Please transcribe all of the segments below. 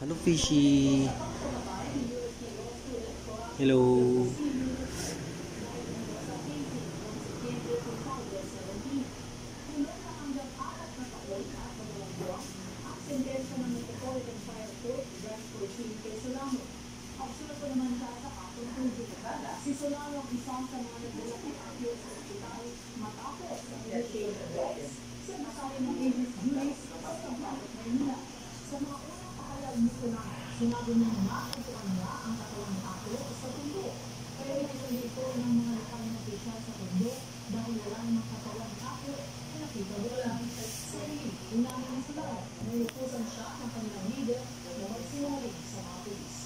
Hello, fishy. Hello. Solano ang isang sa mga nagdalaki akyo sa ospital matapos ang initiated deaths sa nasari ng Aegis Juris sa Tampalot, Maynila. Sa mga unang pahayag nito na sinabi niya na ito niya ang katawan ng akyo sa tundo. Pero hindi ito ng mga lokal na opisyal sa tundo dahil wala ng akyo na nakita doon. Sa rin, unahin ni Solano, nilupusan siya ng kanilang leader na magsinungaling sa mga pulis.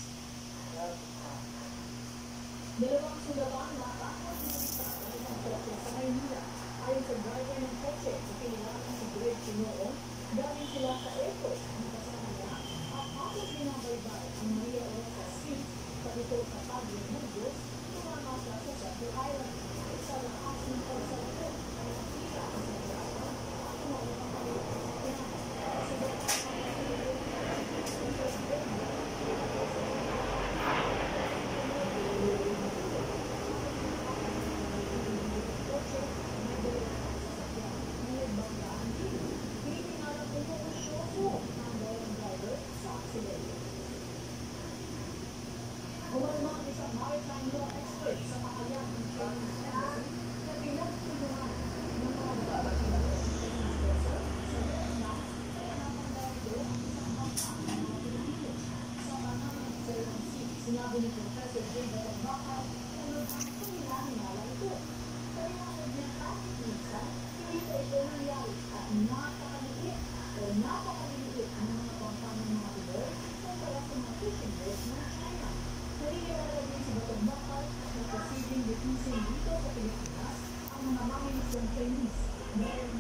Dalawang sundatan na tapos ng estado ng kotse sa Maynila. Ayon sa driver ng kotse sa kinilangan sa bridge noon, galing sila sa airport ang kasama niya at habang binabaybay ang Maria Rosa Street sa ito sa Padre Burgos, tumama siya sa Central Island. Sa lakas ng pagsalito ay nakita ang sa driver at tumawag ang kanilang sasakyan. Sa dapat Umalma ang isang maritime law expert sa pahayag ng training embassy na pinagtulungan ng mga babae na sa Vietnam kaya napandar ito ang isang bangka ng mga Pilipino. Sa panahon ng Serency, sinabi ni Professor J. Batabaka na lubhang panginahinala ito. Paliwanag niya kahit minsan, hindi pa ito nangyari at napakaliit o napakaliliit ang mga bangka ng mga Pinoy kumpara sa mga fishing boats ng China. Naniniwala din si Batong Bakal na posibleng litisin dito sa Pilipinas ang mga mamilis ng Chinese nililibot